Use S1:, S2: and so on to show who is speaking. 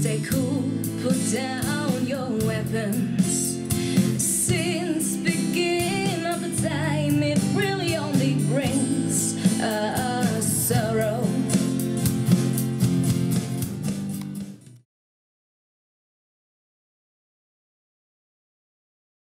S1: Stay cool, put down your weapon.